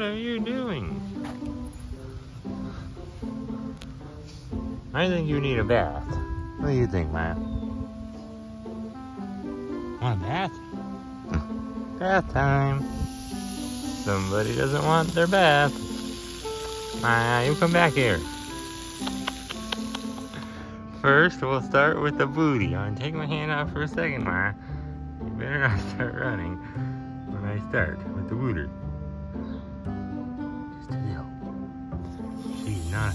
What are you doing? I think you need a bath. What do you think, Maia? Want a bath? bath time. Somebody doesn't want their bath. Maia, you come back here. First, we'll start with the booty. I'm gonna take my hand off for a second, Maia. You better not start running when I start with the booter.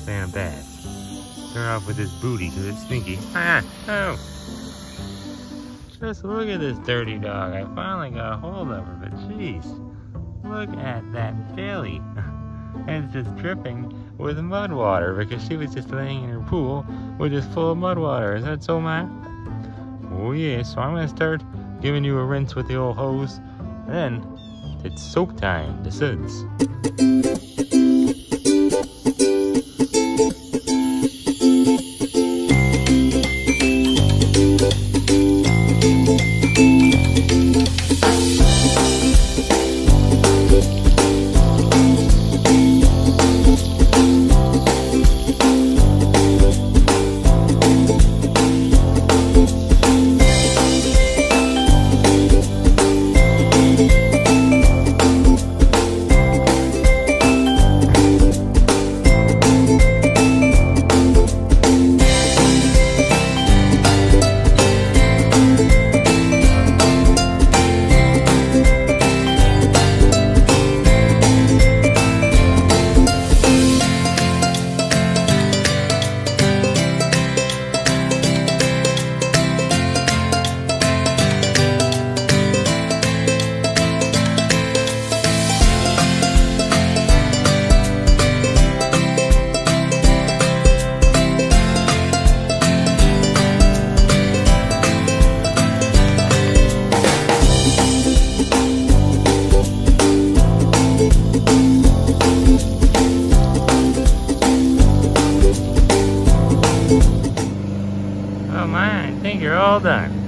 She's bad. Start off with this booty because it's stinky. Ah, oh. Just look at this dirty dog. I finally got a hold of her, but jeez. Look at that belly. and it's just dripping with mud water because she was just laying in her pool which is full of mud water. Is that so, Matt? Oh yeah, so I'm gonna start giving you a rinse with the old hose. Then it's soap time, the suds. Oh my, I think you're all done.